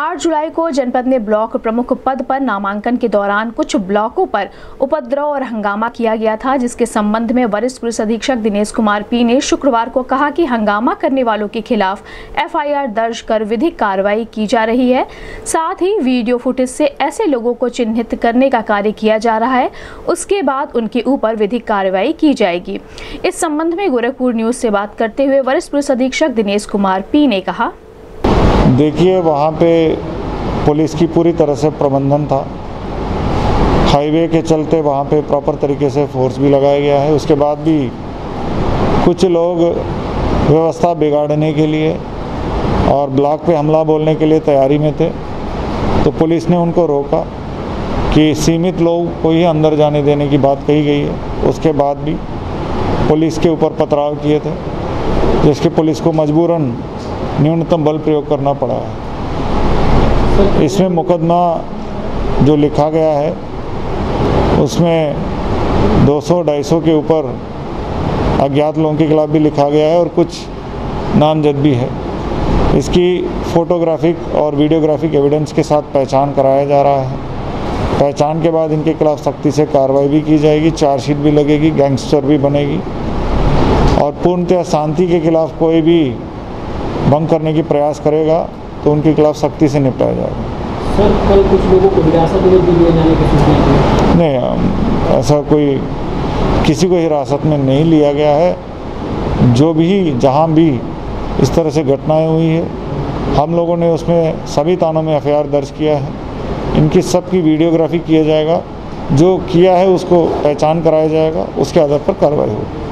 8 जुलाई को जनपद में ब्लॉक प्रमुख पद पर नामांकन के दौरान कुछ ब्लॉकों पर उपद्रव और हंगामा किया गया था, जिसके संबंध में वरिष्ठ पुलिस अधीक्षक दिनेश कुमार पी ने शुक्रवार को कहा कि हंगामा करने वालों के खिलाफ एफआईआर दर्ज कर विधिक कार्रवाई की जा रही है। साथ ही वीडियो फुटेज से ऐसे लोगों को चिन्हित करने का कार्य किया जा रहा है। उसके बाद उनके ऊपर विधिक कार्रवाई की जाएगी। इस संबंध में गोरखपुर न्यूज़ से बात करते हुए वरिष्ठ पुलिस अधीक्षक दिनेश कुमार पी ने कहा देखिए, वहाँ पे पुलिस की पूरी तरह से प्रबंधन था। हाईवे के चलते वहाँ पे प्रॉपर तरीके से फोर्स भी लगाया गया है। उसके बाद भी कुछ लोग व्यवस्था बिगाड़ने के लिए और ब्लॉक पे हमला बोलने के लिए तैयारी में थे। तो पुलिस ने उनको रोका कि सीमित लोग को ही अंदर जाने देने की बात कही गई है। उसके बाद भी पुलिस के ऊपर पथराव किए थे, जिसके पुलिस को मजबूरन न्यूनतम बल प्रयोग करना पड़ा है। इसमें मुकदमा जो लिखा गया है, उसमें 200-250 के ऊपर अज्ञात लोगों के खिलाफ भी लिखा गया है और कुछ नामजद भी है। इसकी फोटोग्राफिक और वीडियोग्राफिक एविडेंस के साथ पहचान कराया जा रहा है। पहचान के बाद इनके खिलाफ सख्ती से कार्रवाई भी की जाएगी, चार्जशीट भी लगेगी, गैंगस्टर भी बनेगी और पूर्णतः शांति के खिलाफ कोई भी भंग करने की प्रयास करेगा तो उनके खिलाफ सख्ती से निपटाया जाएगा। सर कल कुछ लोगों को हिरासत में भी लिए जाने की सूचना नहीं ऐसा कोई किसी को हिरासत में नहीं लिया गया है। जो भी जहाँ भी इस तरह से घटनाएँ हुई है हम लोगों ने उसमें सभी थानों में एफ़ दर्ज किया है। इनकी सबकी वीडियोग्राफी किया जाएगा। जो किया है उसको पहचान कराया जाएगा उसके आधार पर कार्रवाई होगी।